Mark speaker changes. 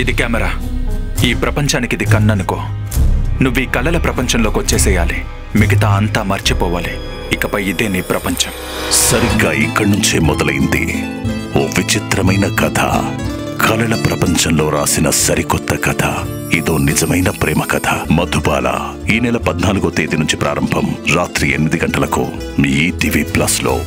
Speaker 1: ఇది కెమెరా. ఈ ప్రపంచానికి ఇది కన్ననుకో. నువ్వు ఈ కళల ప్రపంచంలోకి వచ్చేసేయాలి. మిగతా అంతా మర్చిపోవాలి. ఇకపై ఇదే నీ ప్రపంచం.
Speaker 2: సరిగ్గా ఇక్కడి నుంచే మొదలైంది. ఓ విచిత్రమైన కథ. కళల ప్రపంచంలో రాసిన సరికొత్త కథ. ఇదో నిజమైన ప్రేమ కథ. మధుబాల ఈ నెల పద్నాలుగో తేదీ నుంచి ప్రారంభం. రాత్రి ఎనిమిది గంటలకు మీ ఈటీవీ ప్లస్లో.